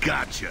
Gotcha.